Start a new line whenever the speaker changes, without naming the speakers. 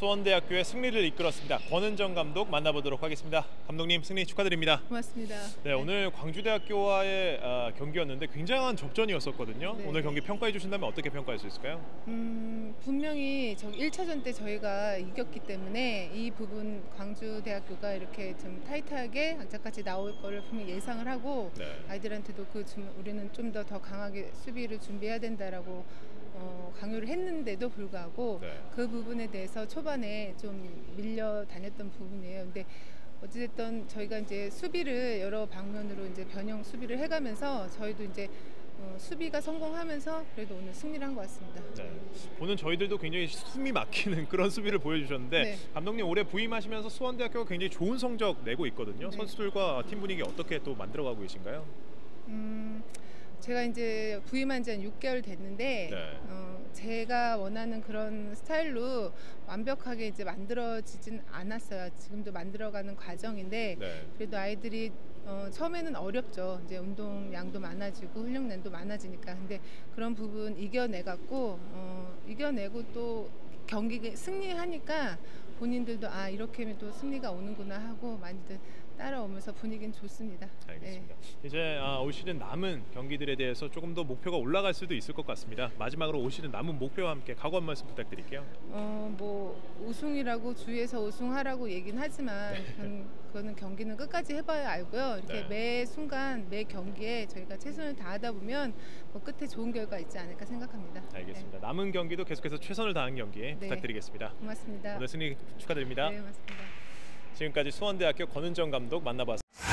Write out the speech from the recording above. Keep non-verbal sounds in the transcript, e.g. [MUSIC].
수원대학교의 승리를 이끌었습니다. 권은정 감독 만나보도록 하겠습니다. 감독님 승리 축하드립니다.
고맙습니다.
네, 오늘 광주대학교와의 아, 경기였는데 굉장한 접전이었었거든요.
네.
오늘 경기 평가해 주신다면 어떻게 평가할 수 있을까요?
음, 분명히 저 1차전 때 저희가 이겼기 때문에 이 부분 광주대학교가 이렇게 좀 타이트하게 악착같이 나올 거를 분명히 예상을 하고
네.
아이들한테도 그 좀- 우리는 좀 더더 강하게 수비를 준비해야 된다라고 어, 강요를 했는데도 불구하고
네.
그 부분에 대해서 초반에 좀 밀려 다녔던 부분이에요. 근데 어찌됐든 저희가 이제 수비를 여러 방면으로 이제 변형 수비를 해가면서 저희도 이제 어, 수비가 성공하면서 그래도 오늘 승리를 한 것 같습니다.
네. 보는 저희들도 굉장히 숨이 막히는 [LAUGHS] 그런 수비를 보여주셨는데
네.
감독님 올해 부임하시면서 수원대학교가 굉장히 좋은 성적 내고 있거든요.
네.
선수들과 팀 분위기 어떻게 또 만들어가고 계신가요?
음, 제가 이제 부임한 지 한 6개월 됐는데
네.
어, 제가 원하는 그런 스타일로 완벽하게 이제 만들어지진 않았어요. 지금도 만들어가는 과정인데
네.
그래도 아이들이 어, 처음에는 어렵죠. 이제 운동량도 많아지고 훈련량도 많아지니까. 근데 그런 부분 이겨내갖고 어, 이겨내고 또 경기 승리하니까 본인들도 아 이렇게 하면 또 승리가 오는구나 하고 많이들 따라오면서 분위기는 좋습니다.
알겠습니다. 이제 아, 올 시즌 남은 경기들에 대해서 조금 더 목표가 올라갈 수도 있을 것 같습니다. 마지막으로 올 시즌 남은 목표와 함께 각오 한 말씀 부탁드릴게요.
어, 뭐 우승이라고 주위에서 우승하라고 얘긴 하지만 그건, 그거는 경기는 끝까지 해봐야 알고요. 이렇게
네.
매 순간 매 경기에 저희가 최선을 다하다 보면 뭐 끝에 좋은 결과 있지 않을까 생각합니다.
알겠습니다. 남은 경기도 계속해서 최선을 다하는 경기
네.
부탁드리겠습니다.
네, 고맙습니다.
오늘 승리 축하드립니다.
네, 고맙습니다.
지금까지 수원대학교 권은정 감독 만나봤습니다.